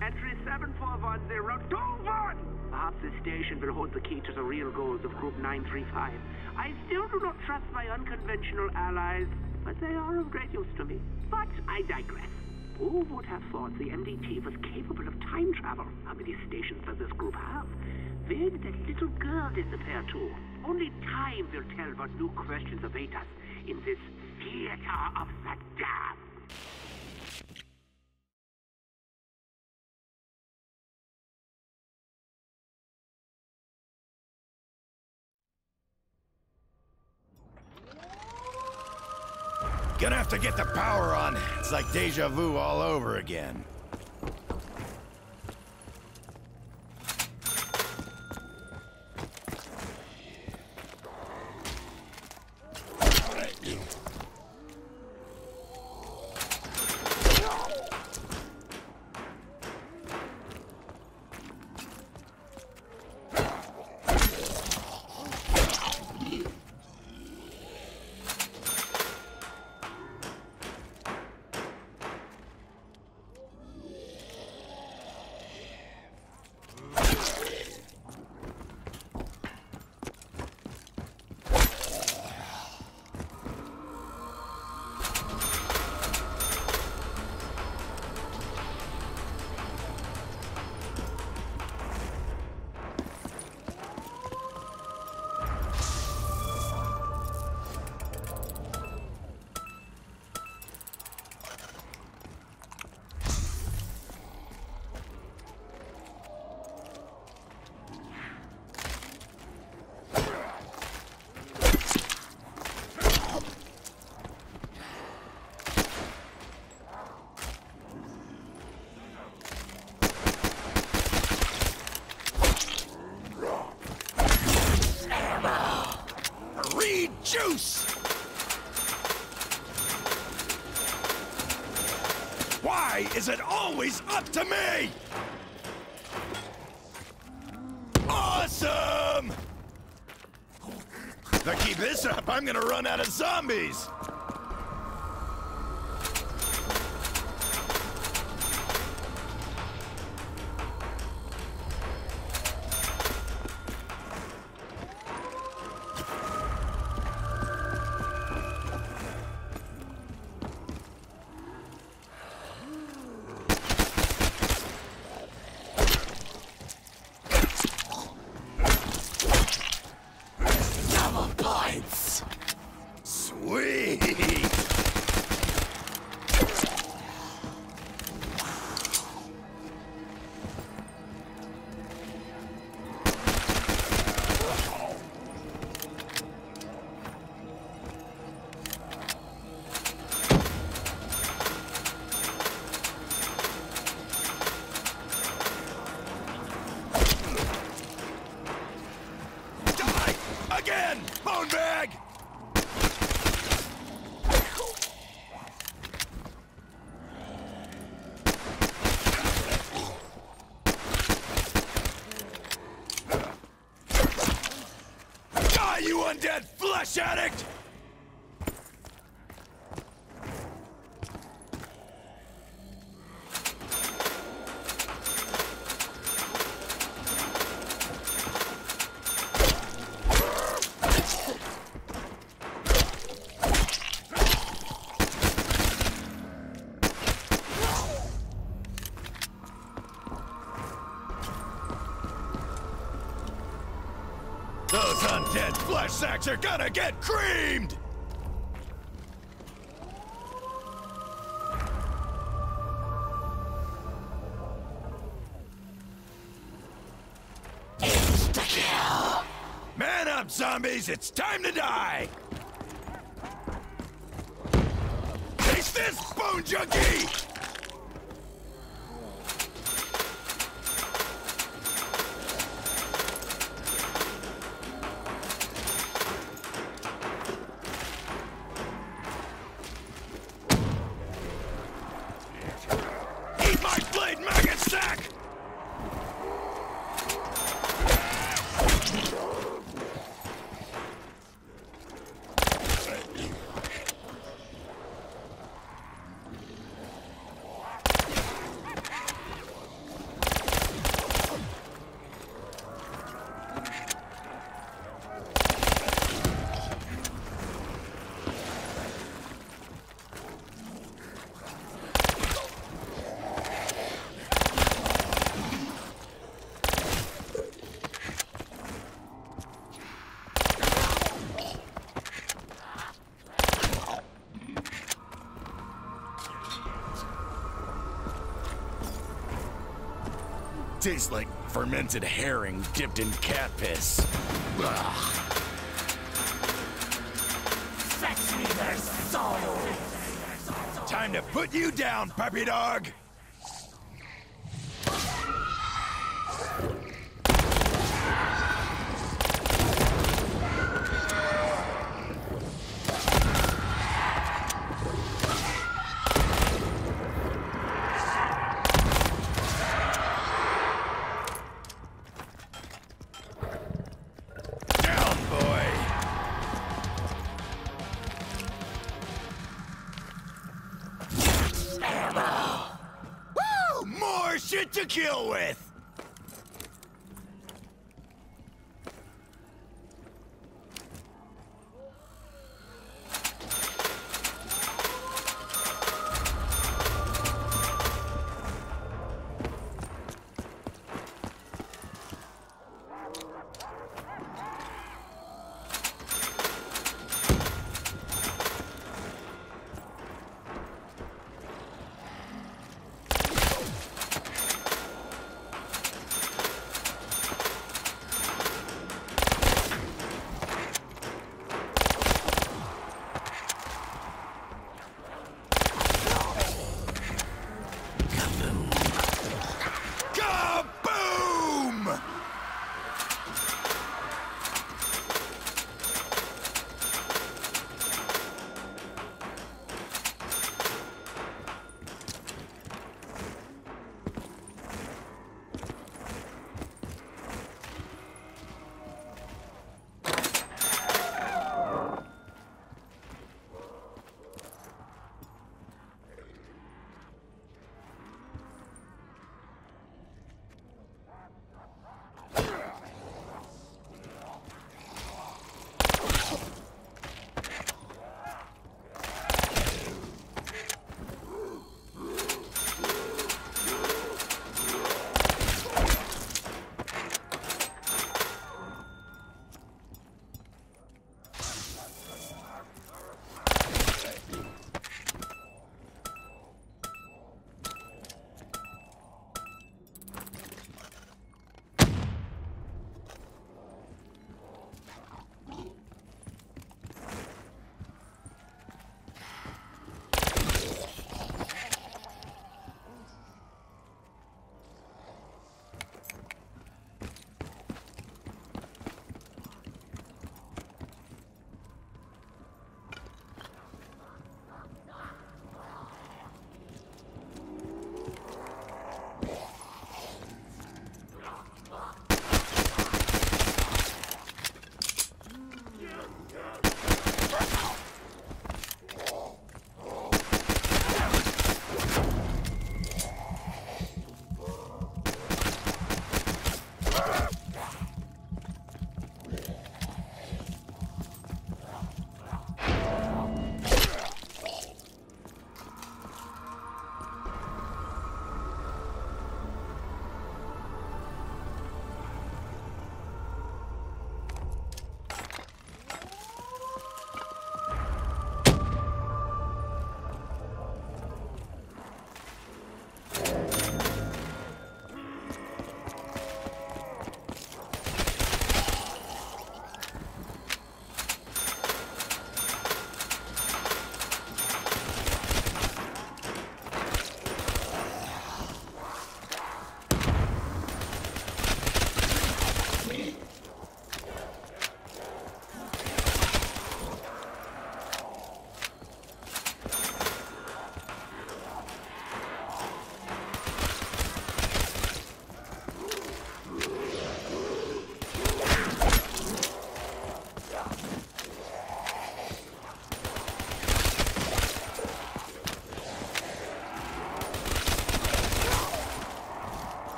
Entry 741021! Perhaps this station will hold the key to the real goals of Group 935. I still do not trust my unconventional allies, but they are of great use to me. But I digress. Who would have thought the MDT was capable of time travel? How many stations does this group have? Did that little girl disappear to? Only time will tell what new questions await us in this theater of the damned. Have to get the power on. It's like deja vu all over again. Always up to me? Awesome! If I keep this up, I'm gonna run out of zombies! Undead flesh sacks are gonna get creamed! Insta-kill! Man up, zombies! It's time to die! Taste this, bone junkie! Tastes like fermented herring dipped in cat piss. Ugh. Fetch me their soul! Time to put you down, puppy dog! Kill with!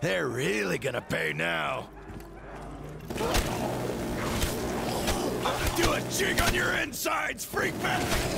They're really gonna pay now. Do a jig on your insides, freak bag!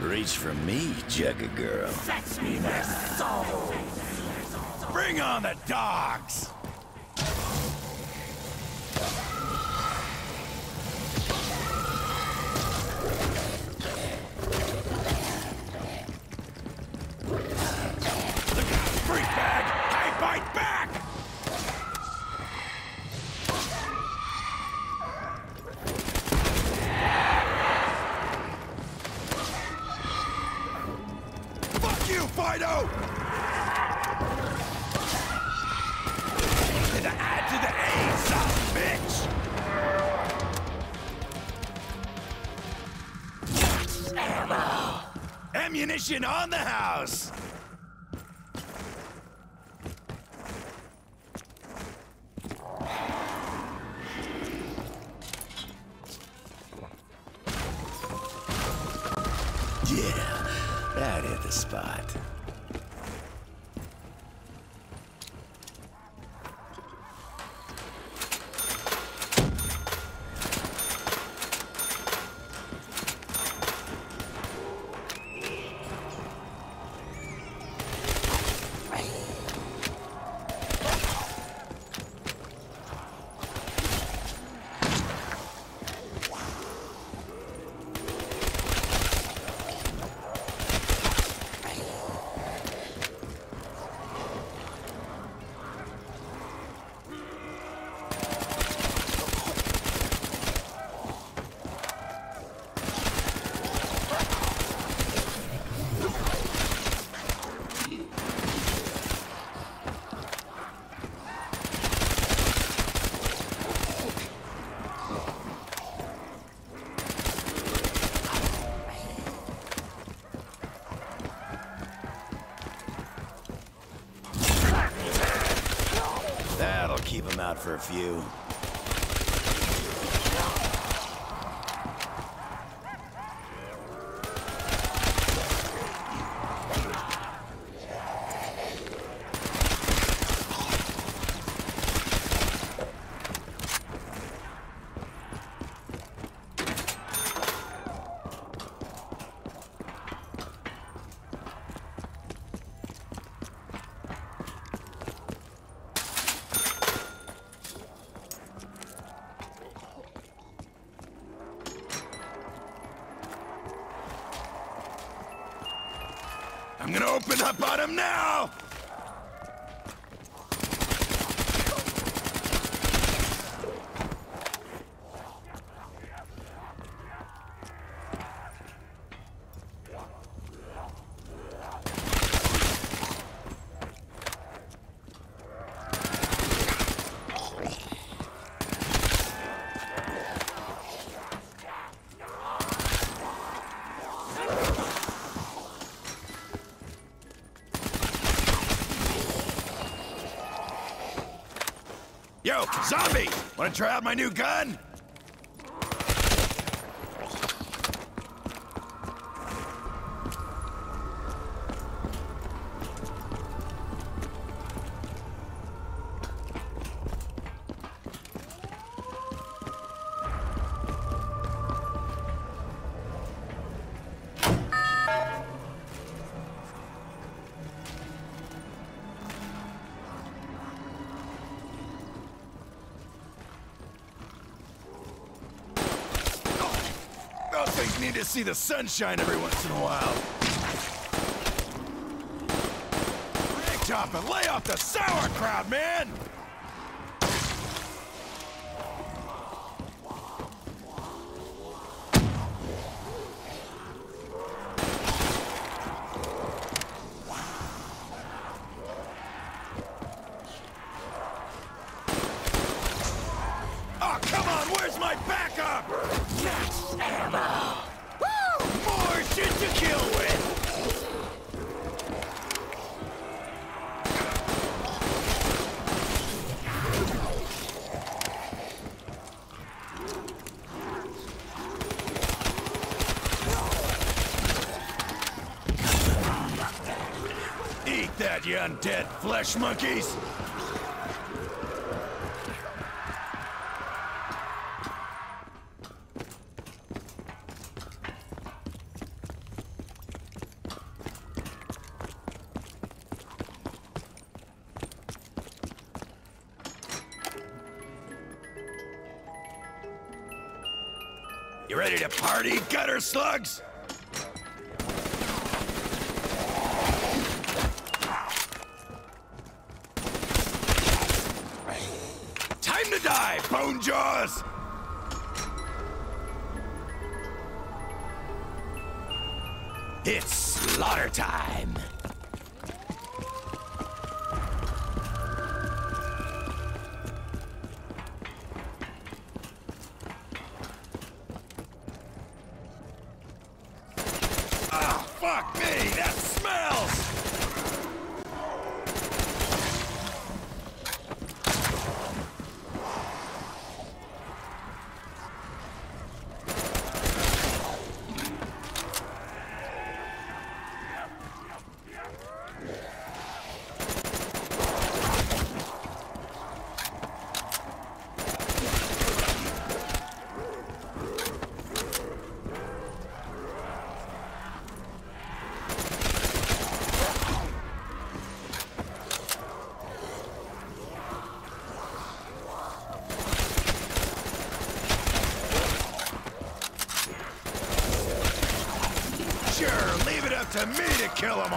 Reach for me, Jugga girl. Fetch me my soul! Bring on the dogs! On the house! Yeah, that hit the spot. That'll keep him out for a few. I'm gonna open up on him now! Zombie! Wanna try out my new gun? To see the sunshine every once in a while. Rag top and lay off the sauerkraut, man! Flesh monkeys! You ready to party, gutter slugs? Time to Bone Jaws! Kill them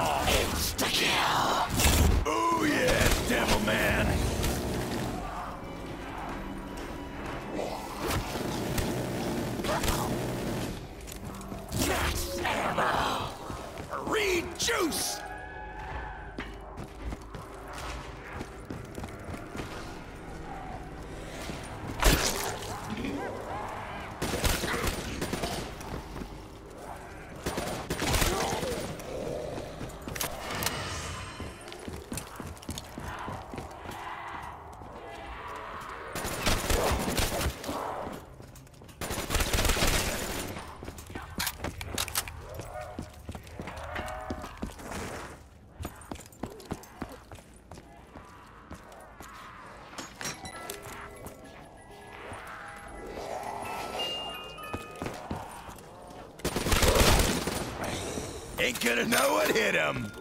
Gonna know what hit him!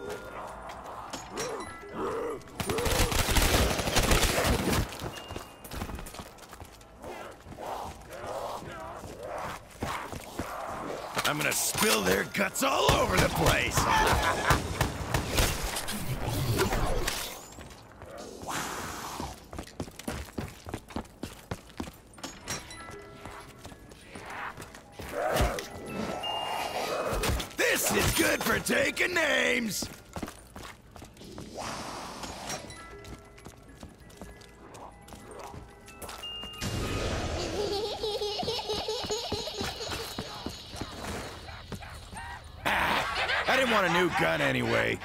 I'm gonna spill their guts all over the place! For taking names! Ah, I didn't want a new gun anyway.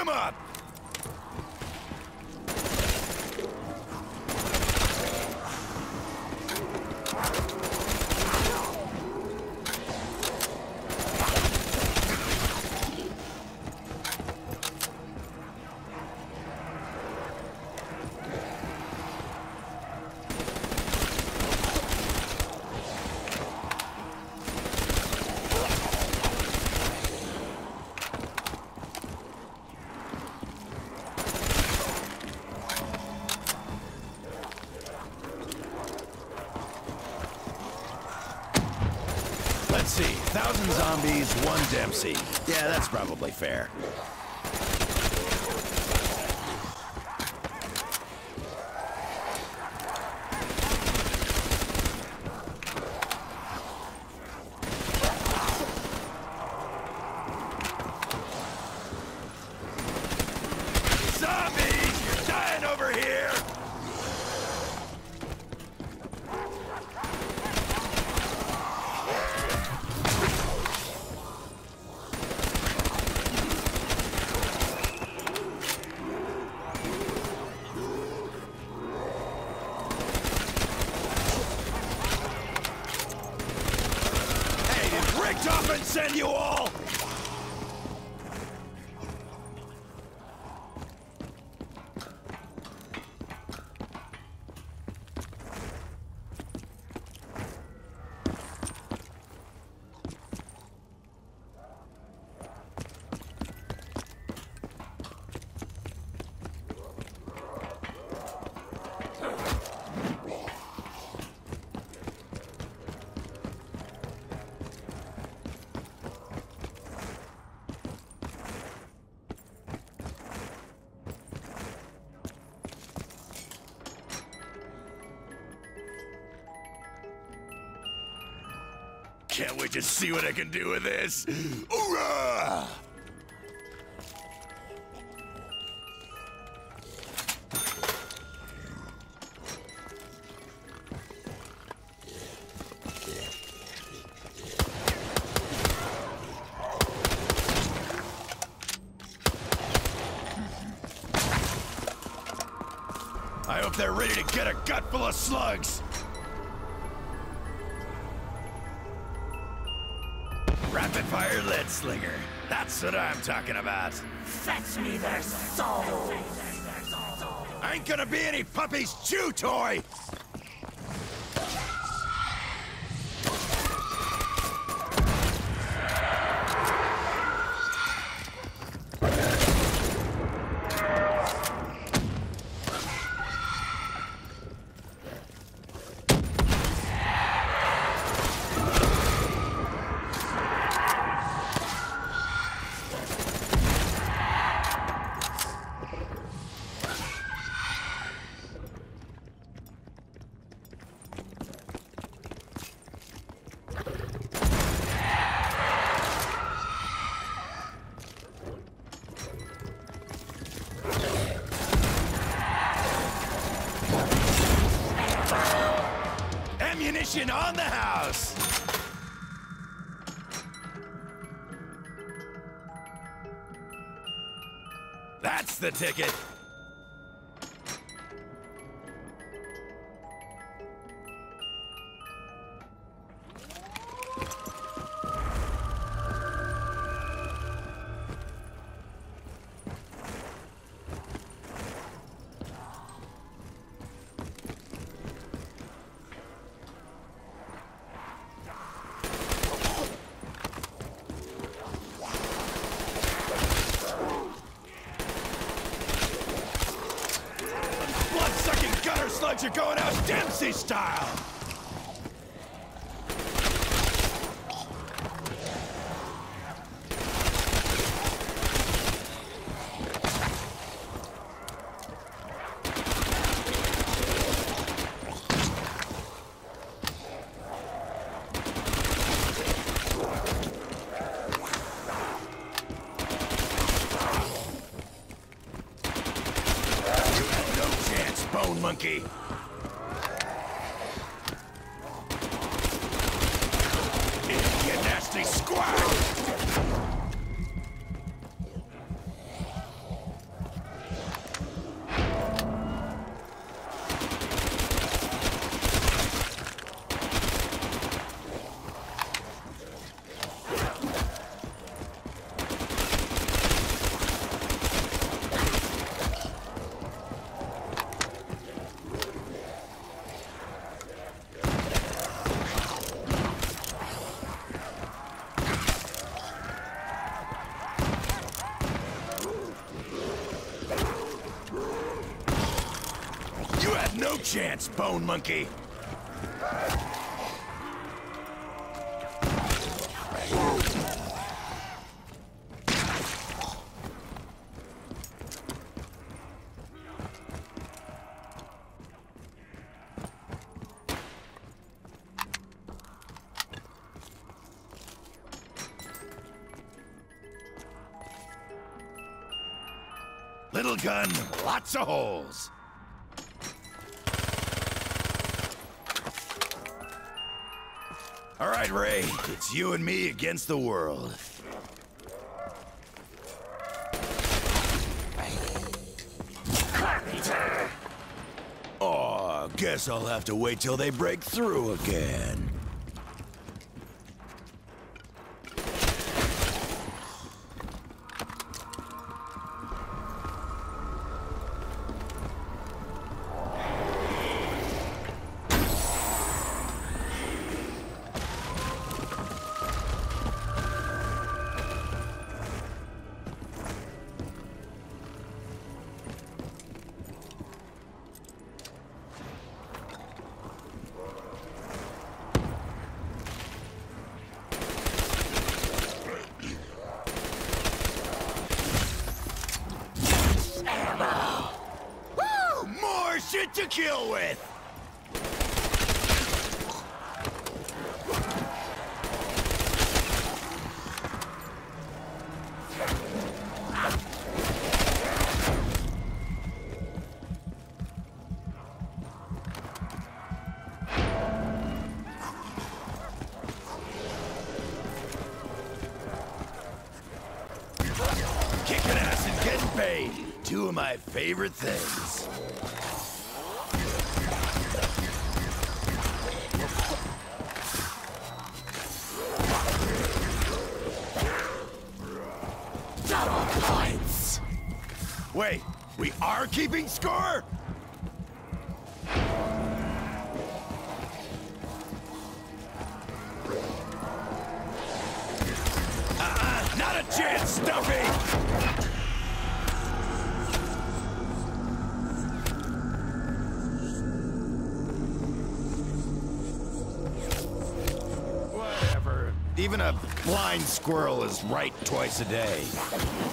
him up! Thousand zombies, one Dempsey. Yeah, that's probably fair. Can't wait to see what I can do with this. Hoorah! I hope they're ready to get a gut full of slugs. Fire lead slinger. That's what I'm talking about. Fetch me their souls. Ain't gonna be any puppy's chew toy. The ticket. chance, bone monkey. Little gun, lots of holes. All right, Ray, it's you and me against the world. Oh, guess I'll have to wait till they break through again. Two of my favorite things. Double points! Wait, we are keeping score? Right twice a day.